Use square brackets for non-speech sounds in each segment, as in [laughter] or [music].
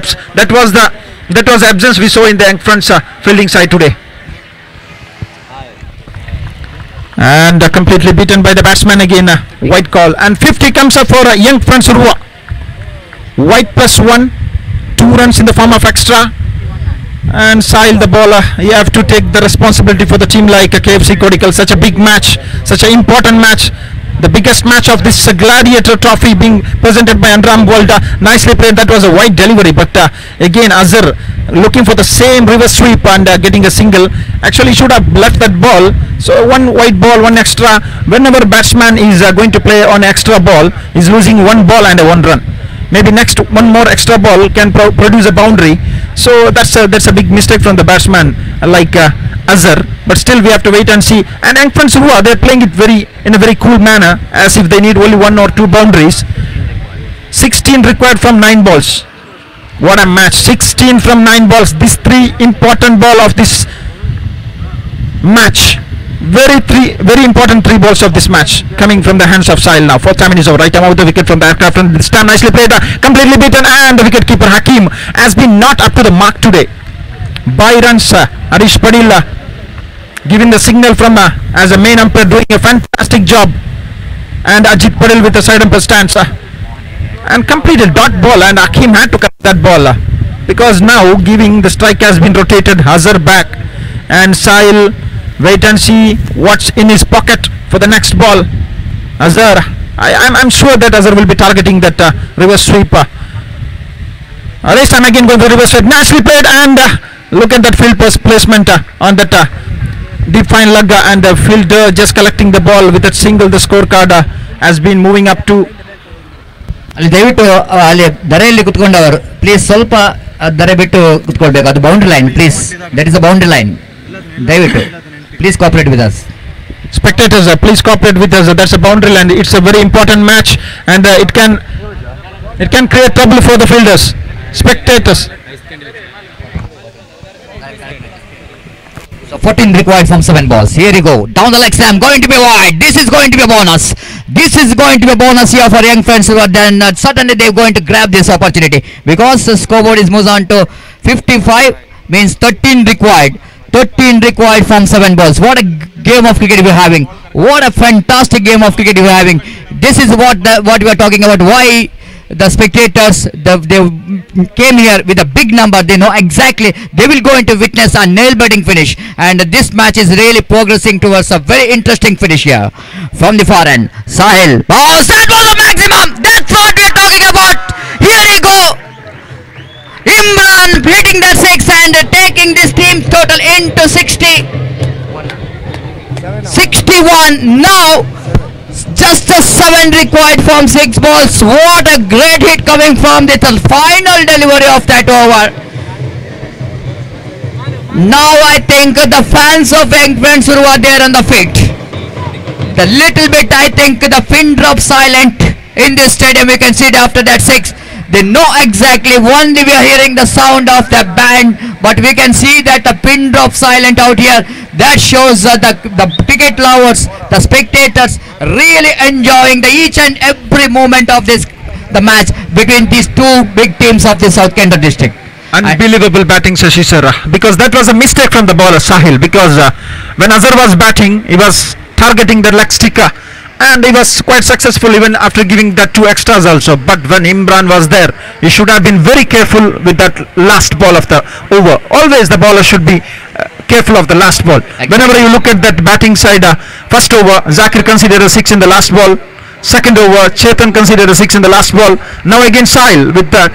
perhaps that was the that was absence we saw in the Frankfurt's uh, fielding side today. And uh, completely beaten by the batsman again. Uh, white call and 50 comes up for uh, young Franz Rua. White plus one, two runs in the form of extra. And Sahil the bowler, you have to take the responsibility for the team like uh, KFC Kodical. Such a big match, such an important match. The biggest match of this uh, Gladiator Trophy being presented by Andram Bolda. Nicely played. That was a wide delivery, but uh, again Azhar looking for the same reverse sweep and uh, getting a single. Actually, should have left that ball. So one white ball, one extra. Whenever batsman is uh, going to play on extra ball, is losing one ball and one run. Maybe next one more extra ball can pro- produce a boundary. So that's a, that's a big mistake from the batsman like uh, But still, we have to wait and see. And Angfan Surua, they're playing it very in a very cool manner, as if they need only one or two boundaries. 16 required from nine balls. What a match! 16 from nine balls. These three important ball of this match. Very three very important three balls of this match coming from the hands of Sahil now. Fourth time his over. Right time out the wicket from the aircraft and this time nicely played. uh, completely beaten and the wicket keeper Hakim has been not up to the mark today. By runs, uh, Arish Padil uh, giving the signal from uh, as a main umpire doing a fantastic job. And Ajit Padil with the side umpire stance uh, and completed. Dot ball and Hakim had to cut that ball uh, because now giving the strike has been rotated. Hazar back. And Sahil wait and see what's in his pocket for the next ball. Hazar I, I'm, I'm sure that Hazar will be targeting that uh, reverse sweep uh, this time again going for reverse sweep. Nicely played and uh, look at that field placement uh, on that uh, deep fine lug uh, and the fielder just collecting the ball with that single the scorecard uh, has been moving up to ಅಲ್ಲಿ ದಯವಿಟ್ಟು ಆ, ಅಲ್ಲಿ ಧರೆಯಲ್ಲಿ ಕುತ್ಕೊಂಡವರು please ಸ್ವಲ್ಪ ಆ, ಧರೆ ಬಿಟ್ಟು ಕುತ್ಕೊಳ್ಬೇಕು ಅದು boundary line please that is a boundary line ದಯವಿಟ್ಟು please cooperate with us spectators uh, please cooperate with us uh, that's a boundary line it's a very important match and uh, it can it can create trouble for the fielders spectators So 14 required from 7 balls. Here you go. Down the leg slam. Going to be wide. This is going to be a bonus. This is going to be a bonus here for young friends. But then uh, certainly they're going to grab this opportunity. Because the scoreboard is moves on to 55 means 13 required. 13 required from 7 balls. What a game of cricket we're having. What a fantastic game of cricket we're having. This is what the, what we are talking about. Why the spectators the, they came here with a big number. They know exactly. They will go into witness a nail biting finish. And this match is really progressing towards a very interesting finish here from the end. Sahil. Oh that was the maximum. That's what we're talking about. Here you go. Imran hitting the six and taking this team total into 60 61 now just a seven required from six balls. What a great hit coming from the final delivery of that over. Now I think the fans of who are there on the field. The little bit I think the pin drop silent in this stadium. You can see it after that six. They know exactly. Only we are hearing the sound of the band, but we can see that the pin drop silent out here. That shows uh, the the ticket lovers, the spectators, really enjoying the each and every moment of this the match between these two big teams of the South Kanara district. Unbelievable batting Shashi uh, because that was a mistake from the bowler Sahil because uh, when Azhar was batting he was targeting the leg sticker and he was quite successful even after giving that two extras also. But when Imran was there he should have been very careful with that last ball of the over. Always the bowler should be uh, careful of the last ball. Whenever you look at that batting side uh, first over Zakir considered a six in the last ball. Second over Chetan considered a six in the last ball. Now again Sahil with the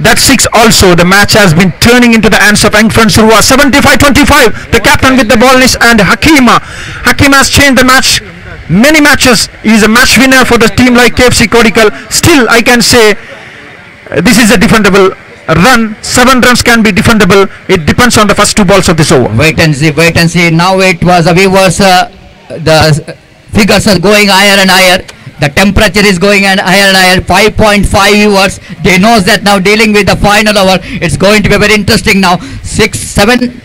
that six also the match has been turning into the hands of Engfran Surua 75-25 the captain with the ball is and Hakima. Hakima has changed the match many matches he is a match winner for the team like KFC Kodikal still I can say uh, this is a defendable run seven runs can be defendable it depends on the first two balls of this over Wait and see, wait and see. Now it was a viewers, uh, the figures are going higher and higher. The temperature is going and higher and higher. 5.5 viewers. They knows that now dealing with the final over. It's going to be very interesting now. Six, seven,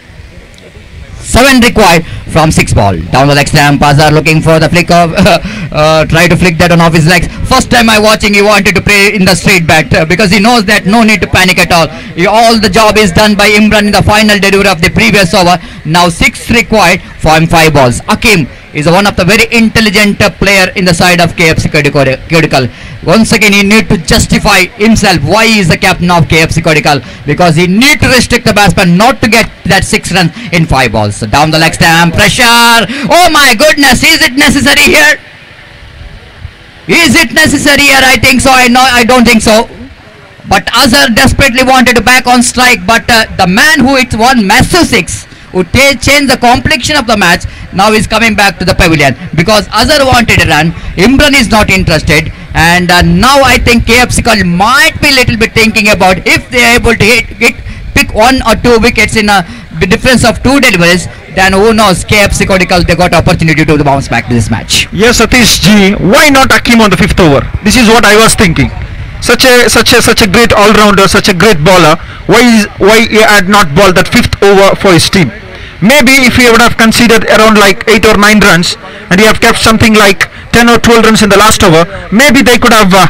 Seven required from six ball. Down the leg stamp, Azar looking for the flick of, [laughs] uh, try to flick that on off his legs. First time I watching, he wanted to play in the straight bat uh, because he knows that no need to panic at all. He- all the job is done by Imran in the final delivery of the previous over. Now six required from five balls. Akim is one of the very intelligent uh, player in the side of KFC. Kodical. Once again, he need to justify himself why he is the captain of KFC Kodical because he need to restrict the batsman not to get that six runs in five balls. So down the leg stamp, pressure. Oh my goodness, is it necessary here? Is it necessary here? I think so. I know. I don't think so. But Azhar desperately wanted to back on strike, but uh, the man who hit one massive six, who changed the complexion of the match, now is coming back to the pavilion because Azhar wanted a run, Imran is not interested, and uh, now I think KFC might be a little bit thinking about if they are able to hit, hit pick one or two wickets in a difference of two deliveries, then who knows? KFC Kodical they got opportunity to bounce back to this match. Yes, Satish G. Why not Akim on the fifth over? This is what I was thinking. Such a such a such a great all-rounder, such a great bowler. Why is why he had not bowled that fifth over for his team? Maybe if he would have conceded around like eight or nine runs, and he have kept something like ten or twelve runs in the last over, maybe they could have. Uh,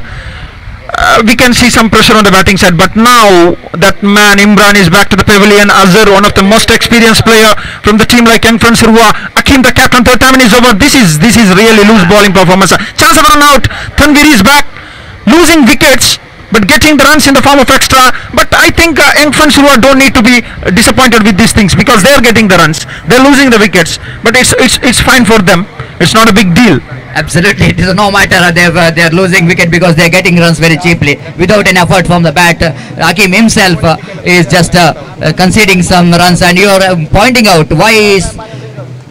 uh, we can see some pressure on the batting side, but now that man Imran is back to the pavilion. Azhar, one of the most experienced player from the team like Friends Surwa. Akim, the captain, third time is over. This is this is really loose bowling performance. Chance of run out. Tanvir is back, losing wickets. But getting the runs in the form of extra. But I think uh, Young don't need to be disappointed with these things because they are getting the runs. They're losing the wickets, but it's it's it's fine for them. It's not a big deal. Absolutely, it is no matter uh, they're uh, they're losing wicket because they're getting runs very cheaply without an effort from the bat. Uh, Hakim himself uh, is just conceding some runs, and you're uh, pointing out why is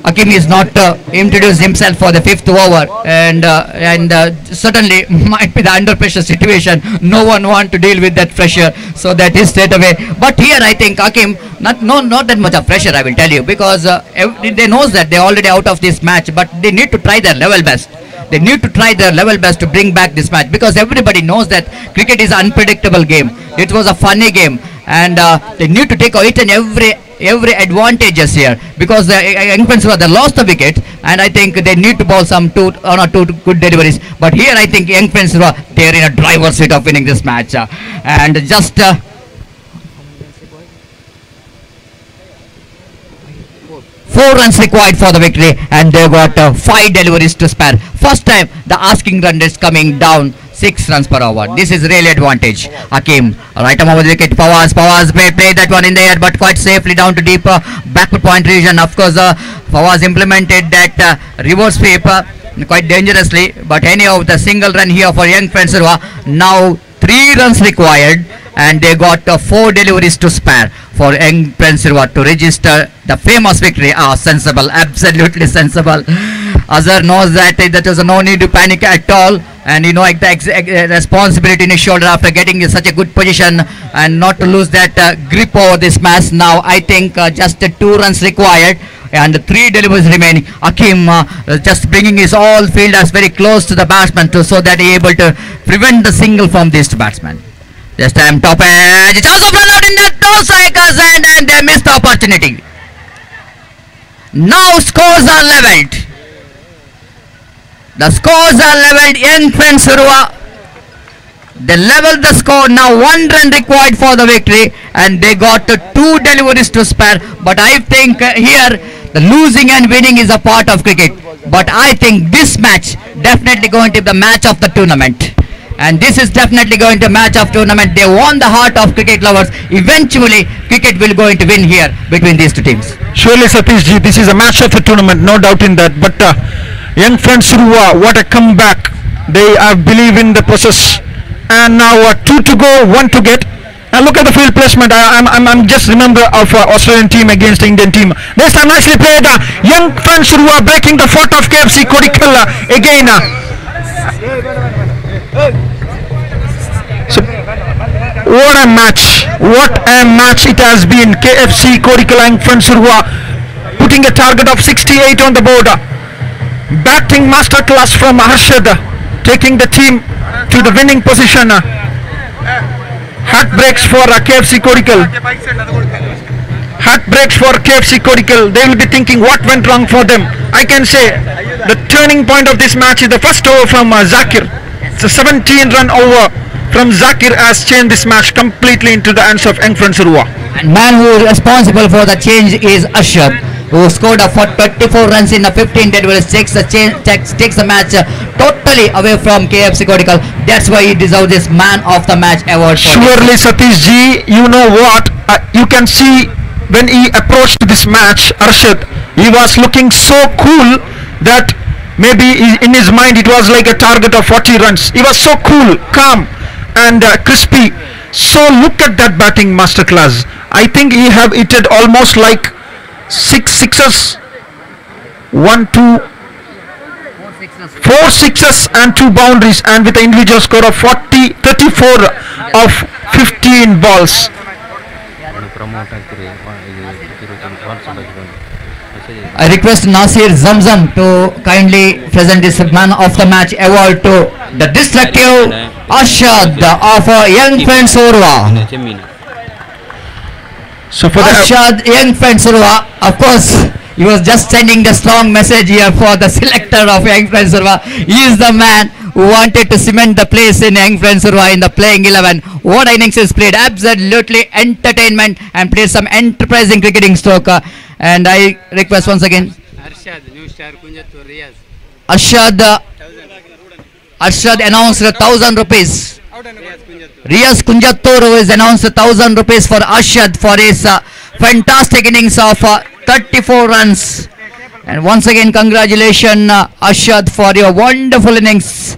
Hakim is not uh, introduced himself for the fifth over, and uh, and uh, certainly [laughs] might be the under pressure situation. No one want to deal with that pressure, so that is straight away. But here I think Akim, not no not that much of pressure. I will tell you because uh, they knows that they're already out of this match, but they need to try their level best. They need to try their level best to bring back this match because everybody knows that cricket is an unpredictable game. It was a funny game, and uh, they need to take it and every every advantages here because the uh, young Prince they lost the wicket and I think they need to bowl some two or not two good deliveries. But here I think young Prince they're in a driver's seat of winning this match uh, and just. Uh, Four runs required for the victory, and they got uh, five deliveries to spare. First time the asking run is coming down six runs per over. This is really advantage. Hakim, right arm over the wicket. Fawaz, Fawaz play, play that one in the air, but quite safely down to deeper uh, backward point region. Of course, uh, Fawaz implemented that uh, reverse sweep uh, quite dangerously, but anyhow, the single run here for young Fensirwa. Now three runs required and they got uh, four deliveries to spare for young Sirwa to register the famous victory. Ah, sensible, absolutely sensible. Azhar knows that uh, that was no need to panic at all, and you know like the uh, responsibility in his shoulder after getting in such a good position and not to lose that uh, grip over this match. Now I think uh, just two runs required. And three deliveries remaining. Akim uh, just bringing his all fielders very close to the batsman to so that he able to prevent the single from this batsman. This time top edge. Chance of run out in the two strikers and, and they missed the opportunity. Now scores are leveled. The scores are leveled. Young friends Surua. They leveled the score. Now one run required for the victory and they got two deliveries to spare. But I think uh, here the losing and winning is a part of cricket. But I think this match definitely going to be the match of the tournament. And this is definitely going to match of tournament. They won the heart of cricket lovers. Eventually, cricket will going to win here between these two teams. Surely, Satish ji, this is a match of the tournament, no doubt in that. But uh, young friends Suruwa, what a comeback! They uh, believe in the process. And now uh, two to go, one to get. And look at the field placement. I, I'm, I'm, I'm just remember of uh, Australian team against the Indian team. This time nicely played. Uh, young friends Suruwa breaking the fort of KFC uh, again. Uh, so, what a match! What a match it has been. KFC Kodikalang Fransurwa putting a target of 68 on the board. Batting masterclass from Harshad, taking the team to the winning position. Hat breaks for uh, KFC Kodikal. heartbreaks for KFC Kodikal. They will be thinking what went wrong for them. I can say the turning point of this match is the first over from uh, Zakir. It's a 17 run over from Zakir has changed this match completely into the hands of Young Friends And man who is responsible for the change is Ashab, who scored for 24 runs in the 15 deliveries, takes the takes, takes the match uh, totally away from KFC Kodikal. That's why he deserves this man of the match award. Surely Satish ji, you know what? Uh, you can see when he approached this match, Arshad, he was looking so cool that maybe in his mind it was like a target of 40 runs. He was so cool, calm and uh, crispy. So look at that batting masterclass. I think he have hit it almost like six sixes, one two, four sixes and two boundaries and with an individual score of 40, 34 of 15 balls. I request Nasir Zamzam to kindly present this man of the match award to the destructive Ashad of Young Friends Urwa. So for the young friends, of course, he was just sending the strong message here for the [laughs] selector of young friends. He is the man who wanted to cement the place in young friends in the playing 11. What innings is played? Absolutely entertainment and played some enterprising cricketing stroke. And I request once again. Arshad, new star Kunjat Riyaz. Arshad, uh, Arshad announced 1000 rupees. Riaz Kunjattur has announced a thousand rupees for Ashad for his uh, fantastic innings of uh, 34 runs. And once again, congratulations, uh, Arshad, for your wonderful innings